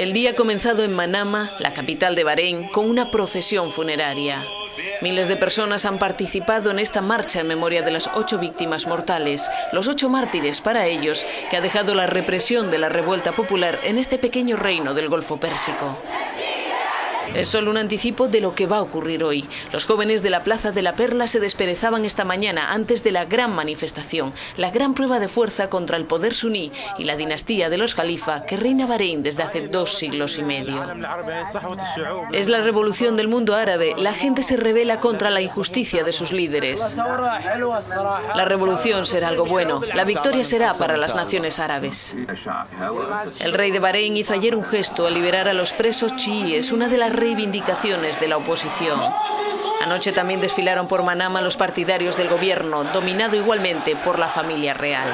El día ha comenzado en Manama, la capital de Bahrein, con una procesión funeraria. Miles de personas han participado en esta marcha en memoria de las ocho víctimas mortales, los ocho mártires para ellos, que ha dejado la represión de la revuelta popular en este pequeño reino del Golfo Pérsico. Es solo un anticipo de lo que va a ocurrir hoy. Los jóvenes de la Plaza de la Perla se desperezaban esta mañana antes de la gran manifestación, la gran prueba de fuerza contra el poder suní y la dinastía de los Jalifa que reina Bahrein desde hace dos siglos y medio. Es la revolución del mundo árabe. La gente se revela contra la injusticia de sus líderes. La revolución será algo bueno. La victoria será para las naciones árabes. El rey de Bahrein hizo ayer un gesto al liberar a los presos chiíes, una de las reivindicaciones de la oposición. Anoche también desfilaron por Manama los partidarios del gobierno, dominado igualmente por la familia real.